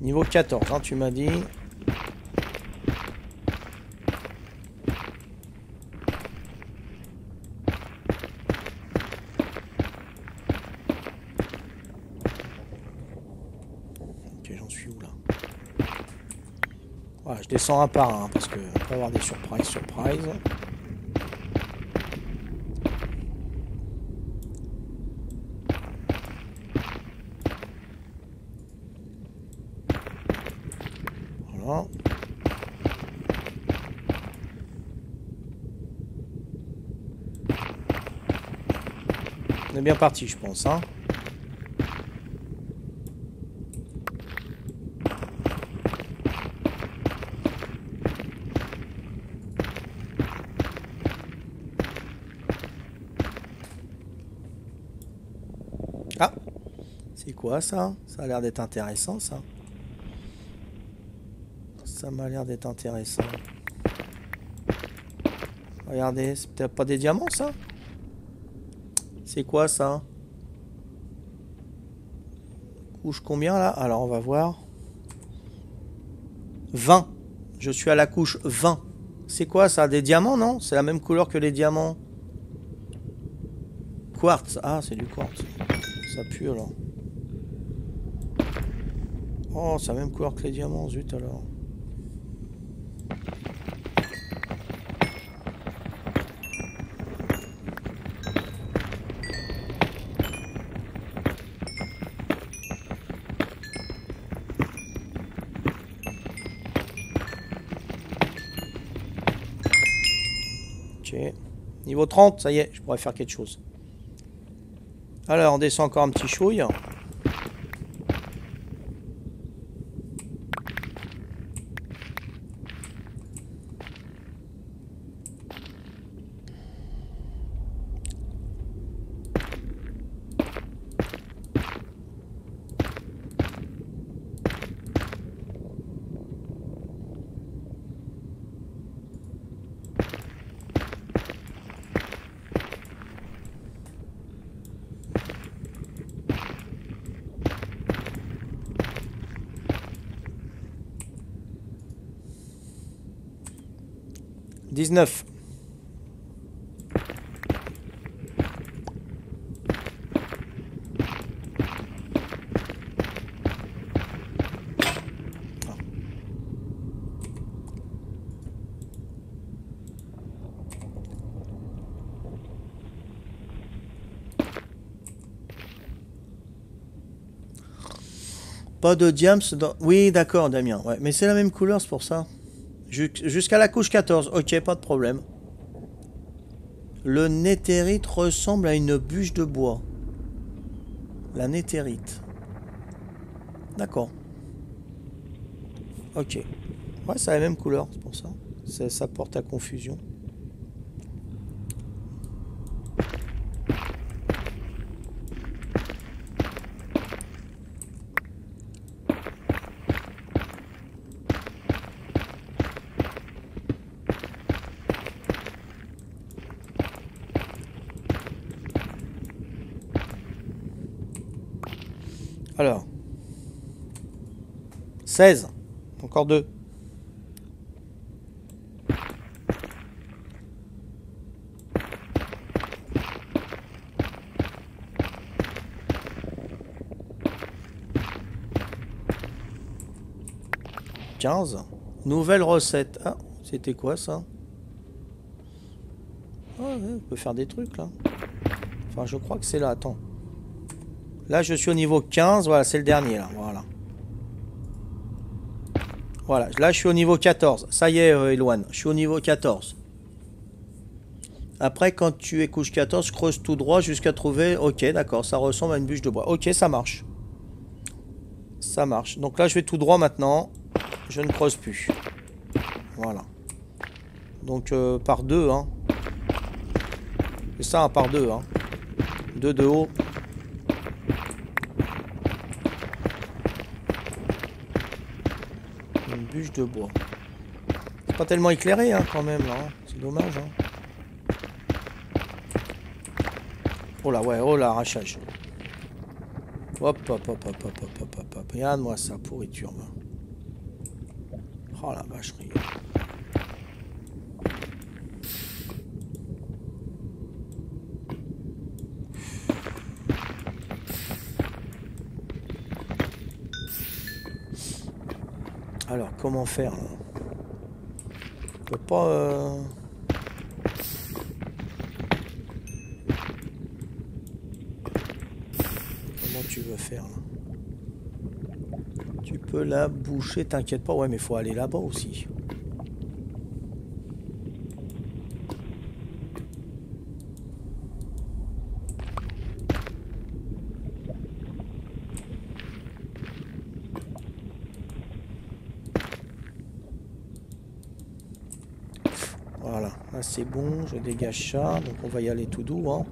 Niveau 14, hein, tu m'as dit. Ok, j'en suis où là? Voilà, je descends un par un parce que on peut avoir des surprises, surprises. Voilà. On est bien parti, je pense. Hein. Ah C'est quoi ça? Ça a l'air d'être intéressant ça. Ça m'a l'air d'être intéressant. Regardez, c'est peut-être pas des diamants ça? C'est quoi ça Couche combien là Alors on va voir. 20. Je suis à la couche 20. C'est quoi ça Des diamants non C'est la même couleur que les diamants. Quartz. Ah c'est du quartz. Ça pue alors. Oh, c'est la même couleur que les diamants, zut alors. Niveau 30, ça y est, je pourrais faire quelque chose. Alors, on descend encore un petit chouille. Dix-neuf. Pas de diams dans... Oui, d'accord, Damien. Ouais, mais c'est la même couleur, c'est pour ça. Ju- Jusqu'à la couche 14. Ok, pas de problème. Le néthérite ressemble à une bûche de bois. La néthérite. D'accord. Ok. Ouais, c'est la même couleur, c'est pour ça. Ça, ça porte à confusion. Alors. 16. Encore deux. Quinze. Nouvelle recette. Ah, c'était quoi ça? Ah on peut faire des trucs là. Enfin, je crois que c'est là. Attends. Là, je suis au niveau 15. Voilà, c'est le dernier, là. Voilà. Voilà. Là, je suis au niveau 14. Ça y est, euh, Eloane. Je suis au niveau 14. Après, quand tu es couche 14, creuse tout droit jusqu'à trouver... Ok, d'accord. Ça ressemble à une bûche de bois. Ok, ça marche. Ça marche. Donc là, je vais tout droit maintenant. Je ne creuse plus. Voilà. Donc, euh, par deux, hein. C'est ça, hein, par deux, hein. Deux de haut. bois. C'est pas tellement éclairé hein, quand même là. Hein. C'est dommage. Hein. Oh là ouais, oh là, arrachage. Hop, hop, hop, hop, hop, hop, hop, hop. Regarde-moi ça, pourriture. Oh la vacherie. Comment faire là On peut pas... euh, Comment tu veux faire là? Tu peux la boucher, t'inquiète pas. Ouais, mais faut aller là-bas aussi. Voilà, là c'est bon, je dégage ça, donc on va y aller tout doux. Hein.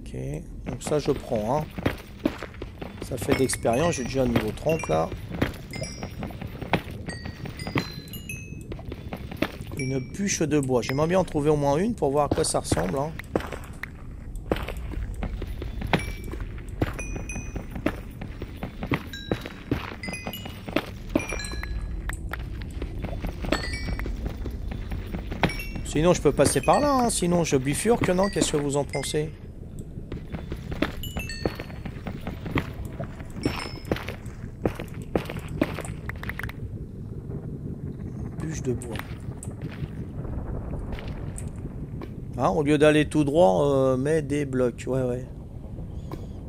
Ok, donc ça je prends. Hein. Ça fait d'expérience, j'ai déjà un niveau 30 là. Une bûche de bois. J'aimerais bien en trouver au moins une pour voir à quoi ça ressemble. hein. Sinon, je peux passer par là. hein. Sinon, je bifurque, non? Qu'est-ce que vous en pensez? Bûche de bois. Hein, au lieu d'aller tout droit, euh, met des blocs. Ouais, ouais.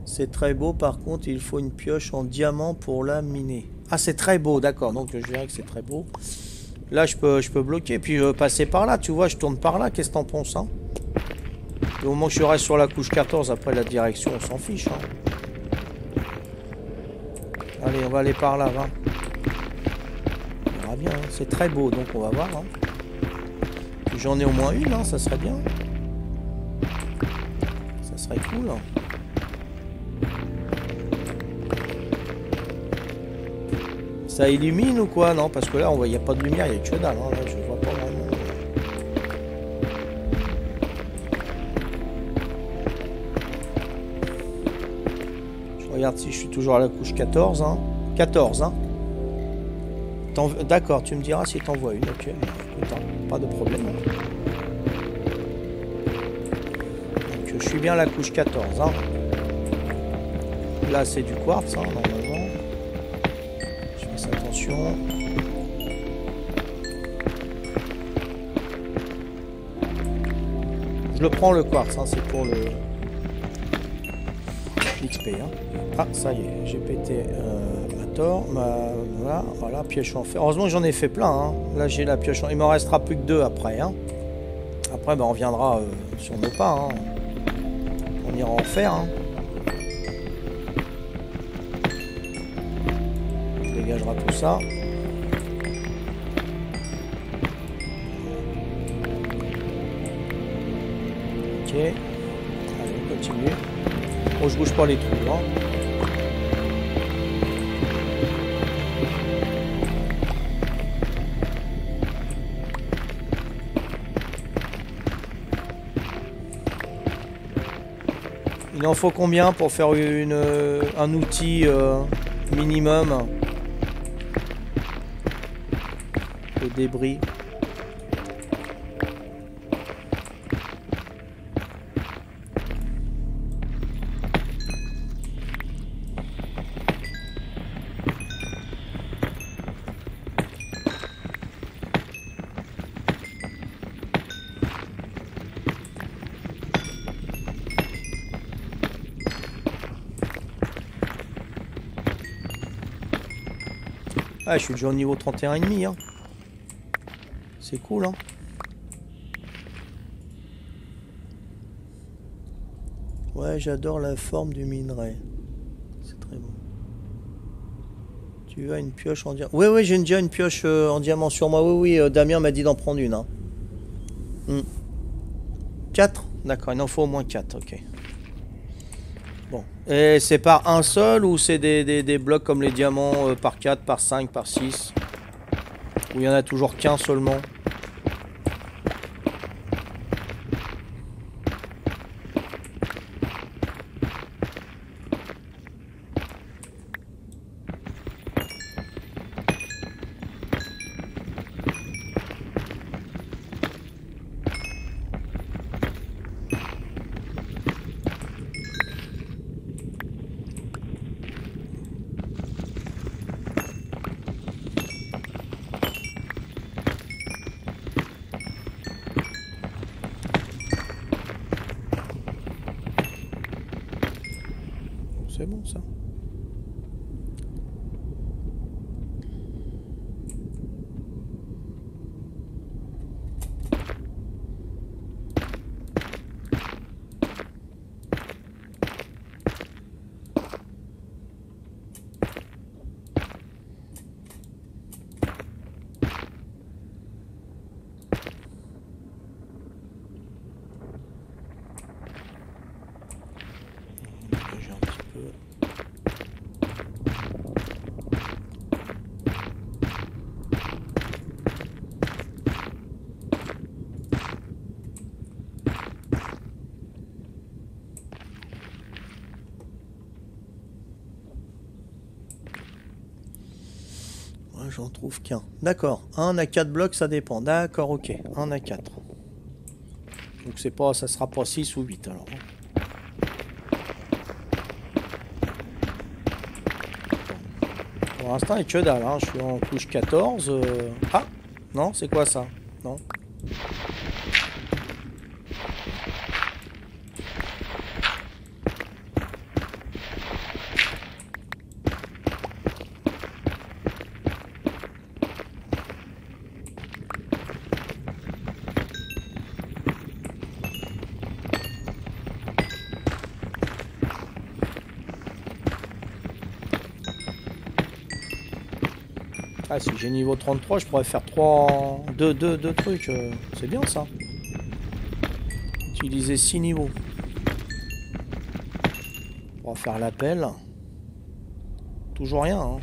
C'est très beau. Par contre, il faut une pioche en diamant pour la miner. Ah, c'est très beau, d'accord. Donc, je dirais que c'est très beau. Là, je peux, je peux bloquer. Puis, euh, passer par là. Tu vois, je tourne par là. Qu'est-ce que t'en penses hein? Au moment que je reste sur la couche 14, après la direction, on s'en fiche. hein. Allez, on va aller par là, va. On verra bien. C'est très beau, donc on va voir. J'en ai au moins une, hein, ça serait bien. Ça serait cool. hein. Ça illumine ou quoi Non, parce que là, il n'y a pas de lumière, il n'y a que dalle. hein. Je vois pas vraiment. Je regarde si je suis toujours à la couche 14. Hein. 14, hein. T'en- D'accord, tu me diras si t'en vois une. Ok, pas de problème. Donc, je suis bien la couche 14. Hein. Là, c'est du quartz, hein, normalement. Je fasse attention. Je le prends le quartz, hein, c'est pour le XP. Hein. Ah, ça y est, j'ai pété euh, Ma, voilà, voilà, pioche en fer. Heureusement que j'en ai fait plein. hein. Là, j'ai la pioche en... Il m'en restera plus que deux après. hein. Après, ben, on reviendra euh, sur nos pas. hein. On ira en hein. On dégagera tout ça. Ok. On continue. Bon, je bouge pas les trous. Il en faut combien pour faire un outil euh, minimum? De débris Ah, je suis déjà au niveau 31 et demi, hein. C'est cool, hein. Ouais, j'adore la forme du minerai. C'est très bon. Tu as une pioche en diamant Oui, oui, j'ai déjà une pioche euh, en diamant sur moi. Oui, oui, euh, Damien m'a dit d'en prendre une. Hein. 4 D'accord, il en faut au moins 4, ok. Et c'est par un seul ou c'est des, blocs comme les diamants euh, par 4, par 5, par 6 Ou il y en a toujours qu'un seulement C'est bon ça. J'ai un petit peu. Ouais, trouve qu'un. D'accord. Un à 4 blocs, ça dépend. D'accord, ok. Un à 4. Donc c'est pas, ça sera pas 6 ou 8 alors. Pour l'instant, il que dalle. hein. Je suis en couche 14. euh. Ah Non, c'est quoi ça? Non. Ah, si j'ai niveau 33, je pourrais faire 3 2 2 2 trucs, euh, c'est bien ça. Utiliser 6 niveaux. On va faire l'appel. Toujours rien hein.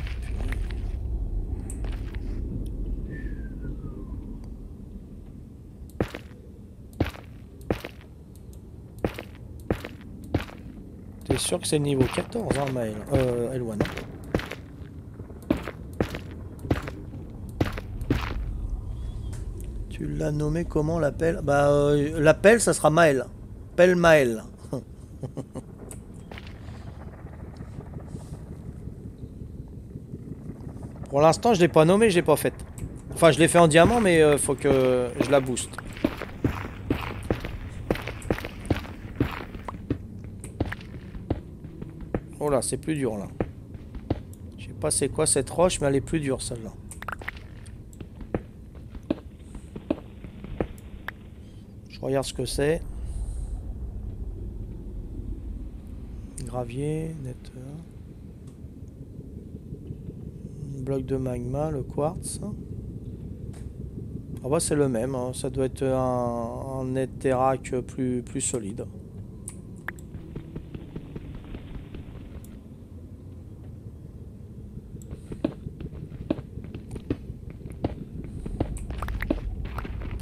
T'es sûr que c'est niveau 14 hein, Maël, euh, 1. L'as nommé comment l'appel? Bah, euh, l'appel, ça sera Maël. Pelle Maël. Pour l'instant, je l'ai pas nommé, je l'ai pas faite. Enfin, je l'ai fait en diamant, mais euh, faut que je la booste. Oh là, c'est plus dur là. Je sais pas c'est quoi cette roche, mais elle est plus dure celle-là. Regarde ce que c'est. Gravier, net. Bloc de magma, le quartz. Ah bah c'est le même, hein. ça doit être un, un plus, plus solide.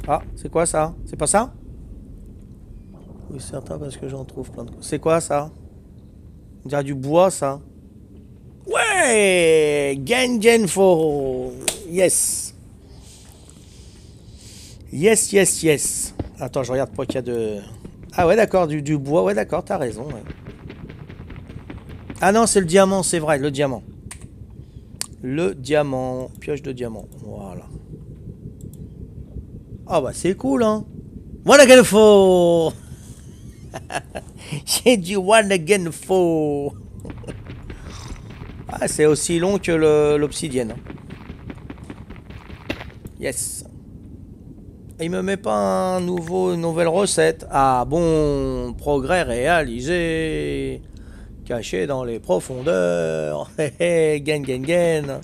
Ah, c'est quoi ça? C'est pas ça? Oui, certain parce que j'en trouve plein de... C'est quoi ça? On dirait du bois ça. Ouais Gengenfo Yes Yes, yes, yes. Attends, je regarde pas qu'il y a de... Ah ouais, d'accord, du, du bois. Ouais, d'accord, t'as raison. Ah non, c'est le diamant, c'est vrai, le diamant. Le diamant. Pioche de diamant. Voilà. Ah bah c'est cool, hein. One again faux J'ai dit one again faux Ah, c'est aussi long que l'obsidienne. Yes. Il me met pas un nouveau, une nouvelle recette. Ah bon, progrès réalisé. Caché dans les profondeurs. Gain, gain, gain.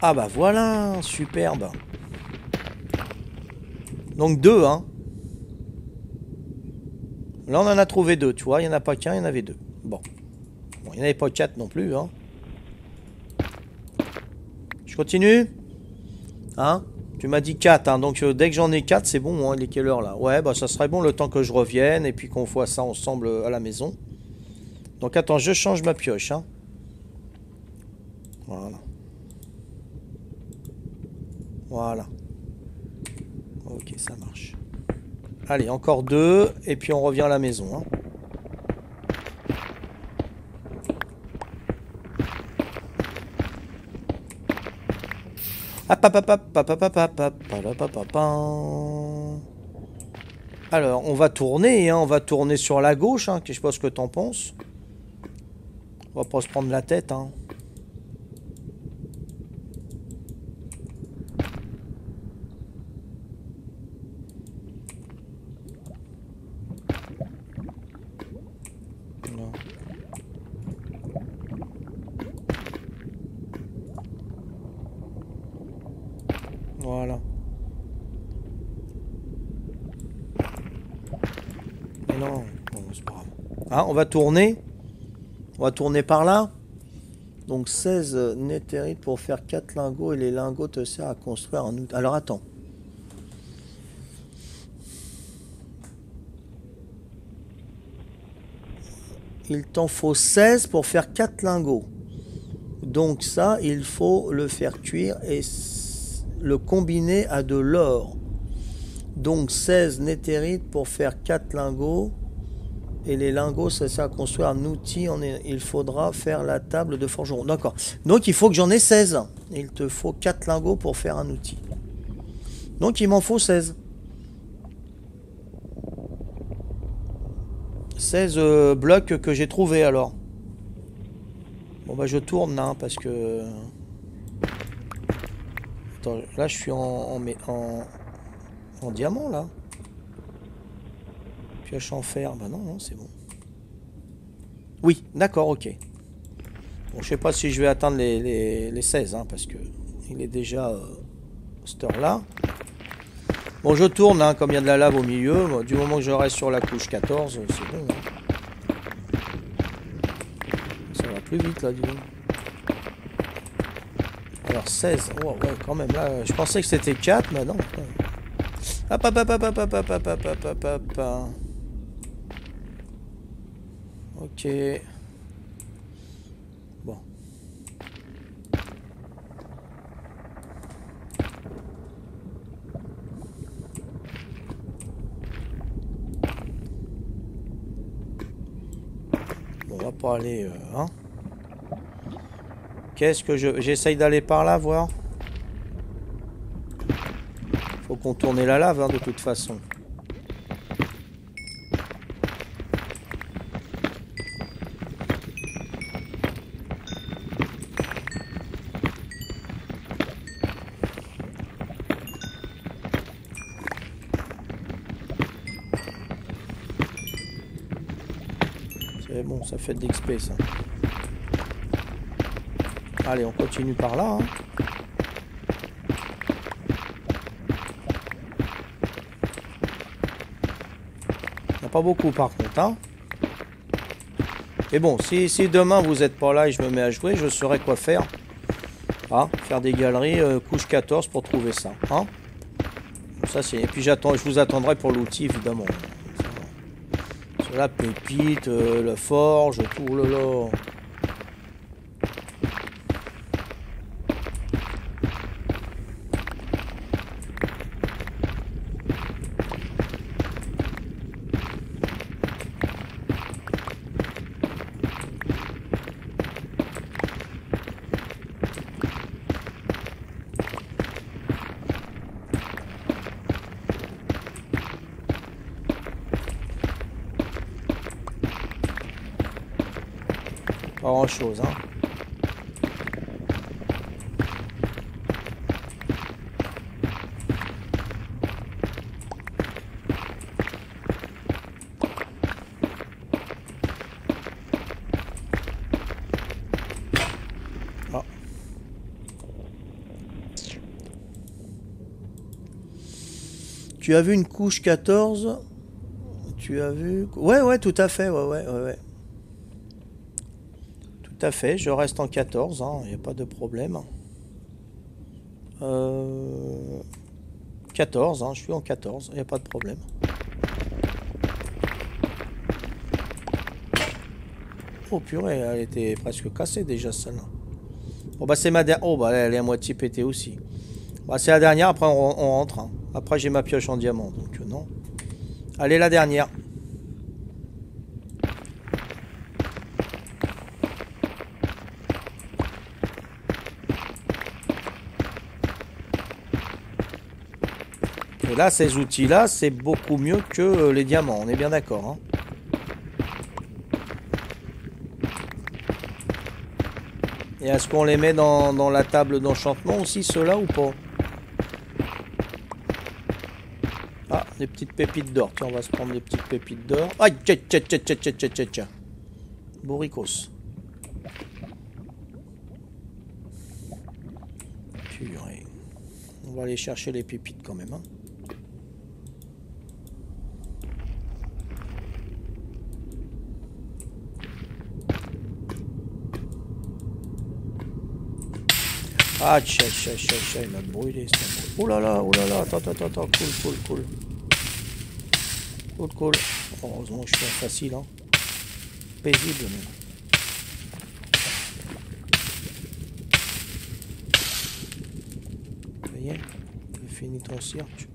Ah bah voilà, superbe. Donc deux, hein. Là, on en a trouvé deux, tu vois. Il n'y en a pas qu'un, il y en avait deux. Bon. Bon, il n'y en avait pas quatre non plus, hein. Je continue Hein Tu m'as dit 4, hein, donc euh, dès que j'en ai 4, c'est bon, hein, il est quelle heure là? Ouais, bah ça serait bon le temps que je revienne et puis qu'on voit ça ensemble euh, à la maison. Donc attends, je change ma pioche, hein. Voilà. Voilà. Ok, ça marche. Allez, encore deux, et puis on revient à la maison. Hein. Alors, on va tourner, hein, on va tourner sur la gauche, hein, je sais pas ce que t'en penses? On va pas se prendre la tête, hein. Voilà. non, c'est Ah, on va tourner. On va tourner par là. Donc 16 néthérites pour faire 4 lingots et les lingots te servent à construire un outil. Alors attends. Il t'en faut 16 pour faire 4 lingots. Donc ça, il faut le faire cuire et le combiner à de l'or. Donc 16 néthérites pour faire 4 lingots. Et les lingots, ça sert à construire un outil. il faudra faire la table de forgeron. D'accord. Donc il faut que j'en ai 16. Il te faut 4 lingots pour faire un outil. Donc il m'en faut 16. 16 euh, blocs que j'ai trouvé alors. Bon bah je tourne là hein, parce que là je suis en, en, en, diamant là. En fer, bah non, non, c'est bon. Oui, d'accord, ok. Bon, je sais pas si je vais atteindre les, les, 16, hein, parce que il est déjà euh, cette heure là. Bon, je tourne, hein, comme il y a de la lave au milieu. du moment que je reste sur la couche 14, c'est bon. Hein. Ça va plus vite là, dis donc. Alors 16. Oh, ouais, quand même. Là, je pensais que c'était 4, mais non. Hop, hop, hop, hop, hop, hop, hop, hop, hop, hop, hop. Ok. Bon. On va pas aller... Euh, hein Qu'est-ce que je... J'essaye d'aller par là, voir? Faut contourner la lave, hein, de toute façon. C'est bon, ça fait de l'XP, ça. Allez, on continue par là. Hein. Il n'y a pas beaucoup par contre. Hein. Et bon, si, si, demain vous n'êtes pas là et je me mets à jouer, je saurai quoi faire. Ah, faire des galeries, euh, couche 14 pour trouver ça. Hein. ça. Et puis j'attends, je vous attendrai pour l'outil évidemment. La pépite, euh, la forge, tout oh le là. grand chose. Hein. Ah. Tu as vu une couche 14 tu as vu? Ouais, ouais, tout à fait, ouais, ouais, ouais. ouais. À fait, je reste en 14, il n'y a pas de problème. Euh... 14, hein, je suis en 14, il n'y a pas de problème. Oh purée, elle était presque cassée déjà celle-là. Bon bah c'est ma dernière... Oh bah elle est à moitié pétée aussi. Bah c'est la dernière, après on, rentre. Hein. Après j'ai ma pioche en diamant, donc euh, non. Allez la dernière. Là, ces outils-là, c'est beaucoup mieux que euh, les diamants, on est bien d'accord. Hein. Et est-ce qu'on les met dans, la table d'enchantement aussi, ceux-là, ou pas? Ah, des petites pépites d'or. Tiens, on va se prendre des petites pépites d'or. Aïe, tcha, tcha, tcha, tcha, tcha, tcha. Bourricos. Purée. On va aller chercher les pépites quand même, hein. Ah, tcha, tcha, tcha, tcha, il m'a brûlé. Oh là là, oh là là, attends, attends, attends, cool, cool, cool. Cool, cool. Heureusement je suis facile, hein. Paisible, même. Ça fini ton cirque.